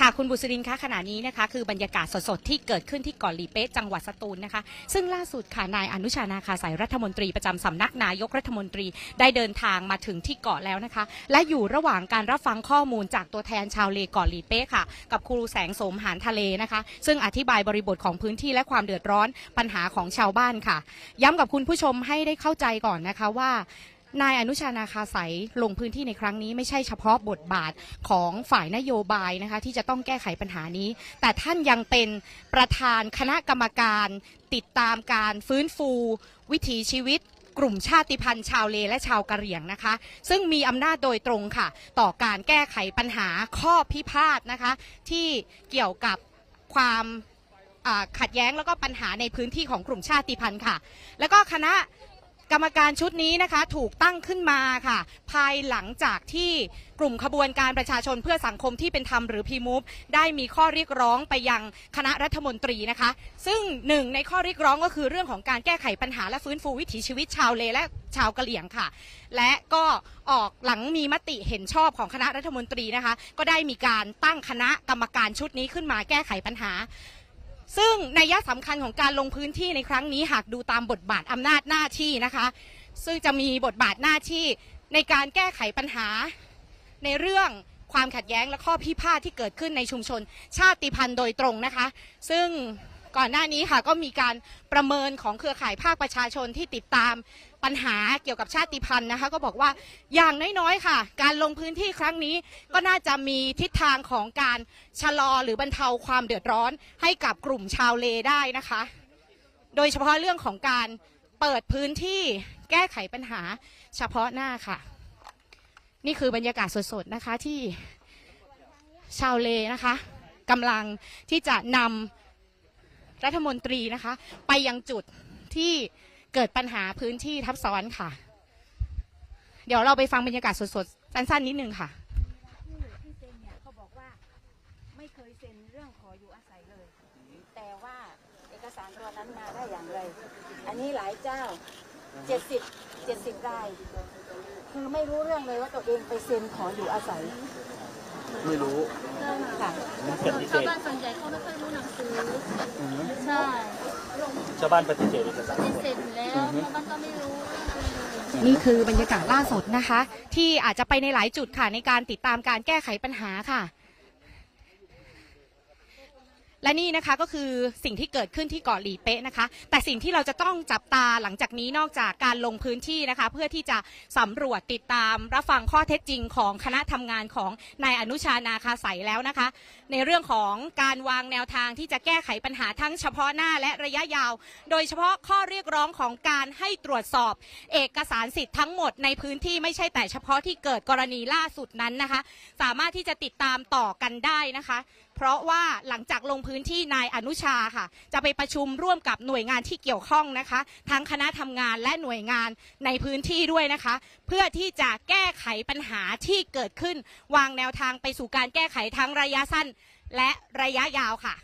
ค่ะคุณบุษรินคะขณะนี้นะคะ คือบรรยากาศสดๆ ที่เกิดขึ้นที่เกาะลีเป๊ะจังหวัดสตูลนะคะ ซึ่งล่าสุดค่ะนายอนุชานาคาสายรัฐมนตรีประจำสำนักนายกรัฐมนตรีได้เดินทางมาถึงที่เกาะแล้วนะคะ และอยู่ระหว่างการรับฟังข้อมูลจากตัวแทนชาวเลเกาะลีเป๊ะค่ะ กับครูแสงโสมหานทะเลนะคะ ซึ่งอธิบายบริบทของพื้นที่และความเดือดร้อนปัญหาของชาวบ้านค่ะ ย้ำกับคุณผู้ชมให้ได้เข้าใจก่อนนะคะว่า นายอนุชานาคาสายลงพื้นที่ในครั้งนี้ไม่ใช่เฉพาะบทบาทของฝ่ายนโยบายนะคะที่จะต้องแก้ไขปัญหานี้ แต่ท่านยังเป็นประธานคณะกรรมการติดตามการฟื้นฟู วิถีชีวิตกลุ่มชาติพันธุ์ชาวเลและชาวกะเหรี่ยงนะคะ ซึ่งมีอำนาจโดยตรงค่ะ ต่อการแก้ไขปัญหาข้อพิพาทนะคะ ที่เกี่ยวกับความขัดแย้งแล้วก็ปัญหาในพื้นที่ของกลุ่มชาติพันธุ์ค่ะ แล้วก็คณะ กรรมการชุดนี้นะคะถูกตั้งขึ้นมาค่ะ ภายหลังจากที่กลุ่มขบวนการประชาชนเพื่อสังคมที่เป็นธรรมหรือพีมูฟได้มีข้อเรียกร้องไปยังคณะรัฐมนตรีนะคะ ซึ่งหนึ่งในข้อเรียกร้องก็คือเรื่องของการแก้ไขปัญหาและฟื้นฟูวิถีชีวิตชาวเลและชาวกะเหรี่ยงค่ะ และก็ออกหลังมีมติเห็นชอบของคณะรัฐมนตรีนะคะ ก็ได้มีการตั้งคณะกรรมการชุดนี้ขึ้นมาแก้ไขปัญหา ซึ่งนัยสำคัญของการลงพื้นที่ในครั้งนี้หากดูตามบทบาทอำนาจหน้าที่นะคะ ซึ่งจะมีบทบาทหน้าที่ในการแก้ไขปัญหา ในเรื่องความขัดแย้งและข้อพิพาทที่เกิดขึ้นในชุมชน ชาติพันธุ์โดยตรงนะคะ ซึ่งก่อนหน้านี้ค่ะก็มีการประเมินของเครือข่ายภาคประชาชนที่ติดตาม ปัญหาเกี่ยวกับชาติพันธุ์นะคะ ก็บอกว่าอย่างน้อยๆค่ะ การลงพื้นที่ครั้งนี้ก็น่าจะมีทิศทางของการชะลอหรือบรรเทาความเดือดร้อนให้กับกลุ่มชาวเลได้นะคะ โดยเฉพาะเรื่องของการเปิดพื้นที่แก้ไขปัญหาเฉพาะหน้าค่ะ นี่คือบรรยากาศสดๆนะคะที่ชาวเลนะคะกำลังที่จะนำรัฐมนตรีนะคะ ไปยังจุดที่ เกิดปัญหาพื้นที่ทับซ้อนค่ะ เดี๋ยวเราไปฟังบรรยากาศสดๆ สั้นๆนิดนึงค่ะที่เซ็นเนี่ยเขาบอกว่าไม่เคยเซ็นเรื่องขออยู่อาศัยเลย แต่ว่าเอกสารตัวนั้นมาได้อย่างไร อันนี้หลายเจ้าเจ็ดสิบเจ็ดสิบราย คือไม่รู้เรื่องเลยว่าตัวเองไปเซ็นขออยู่อาศัย ไม่รู้ค่ะมันปฏิเสชาวธบ้านส่วนใหญ่เขาไม่ค่อยรู้หนังสืออือฮึใช่ ชาวบ้านปฏิเสธเอกสารเป็นเสร็จแล้วชาวบ้านก็ไม่รู้ นี่คือบรรยากาศล่าสุดนะคะ ที่อาจจะไปในหลายจุดค่ะในการติดตามการแก้ไขปัญหาค่ะ และนี่นะคะก็คือสิ่งที่เกิดขึ้นที่เกาะหลีเป๊ะนะคะ แต่สิ่งที่เราจะต้องจับตาหลังจากนี้นอกจากการลงพื้นที่นะคะ เพื่อที่จะสำรวจติดตามรับฟังข้อเท็จจริงของคณะทำงานของนายอนุชานาคาใสแล้วนะคะ ในเรื่องของการวางแนวทางที่จะแก้ไขปัญหาทั้งเฉพาะหน้าและระยะยาว โดยเฉพาะข้อเรียกร้องของการให้ตรวจสอบ เอกสารสิทธิ์ทั้งหมดในพื้นที่ไม่ใช่แต่เฉพาะที่เกิดกรณีล่าสุดนั้นนะคะ สามารถที่จะติดตามต่อกันได้นะคะเพราะว่าหลังจากลงพื้นที่นายอนุชาค่ะ จะไปประชุมร่วมกับหน่วยงานที่เกี่ยวข้องนะคะ ทั้งคณะทำงานและหน่วยงานในพื้นที่ด้วยนะคะ เพื่อที่จะแก้ไขปัญหาที่เกิดขึ้น วางแนวทางไปสู่การแก้ไขทั้งระยะสั้นและระยะยาวค่ะ